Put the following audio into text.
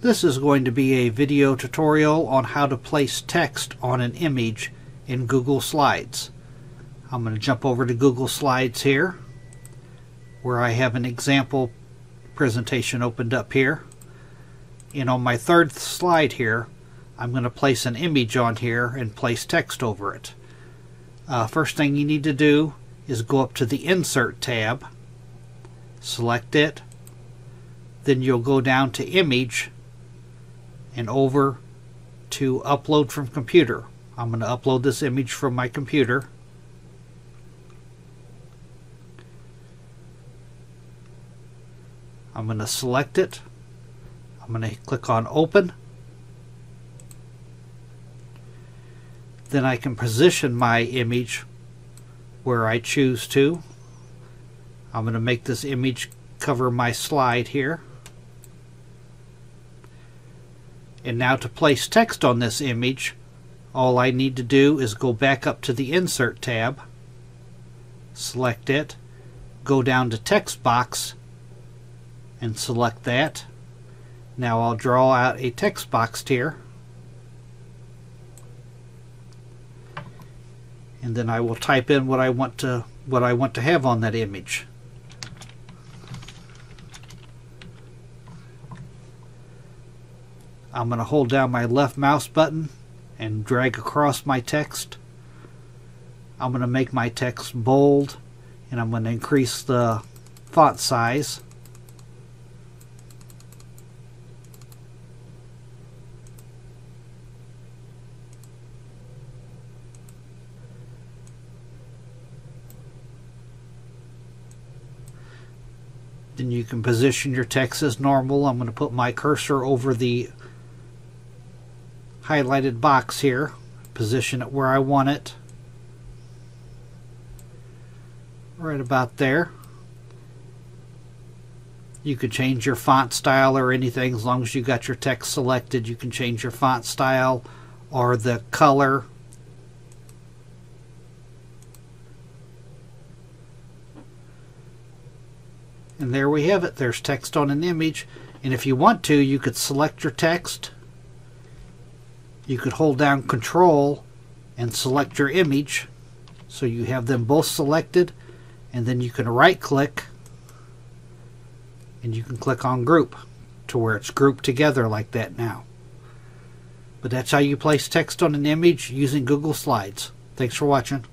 This is going to be a video tutorial on how to place text on an image in Google Slides. I'm going to jump over to Google Slides here where I have an example presentation opened up here. And on my third slide here, I'm going to place an image on here and place text over it. Uh, first thing you need to do is go up to the Insert tab, select it, then you'll go down to Image and over to upload from computer. I'm going to upload this image from my computer. I'm going to select it. I'm going to click on open. Then I can position my image where I choose to. I'm going to make this image cover my slide here. And now to place text on this image, all I need to do is go back up to the Insert tab, select it, go down to Text Box, and select that. Now I'll draw out a text box here. And then I will type in what I want to what I want to have on that image. I'm going to hold down my left mouse button and drag across my text. I'm going to make my text bold and I'm going to increase the font size. Then you can position your text as normal. I'm going to put my cursor over the highlighted box here. Position it where I want it. Right about there. You could change your font style or anything as long as you got your text selected. You can change your font style or the color. And there we have it. There's text on an image. And if you want to, you could select your text you could hold down control and select your image so you have them both selected and then you can right click and you can click on group to where it's grouped together like that now. But that's how you place text on an image using Google Slides. Thanks for watching.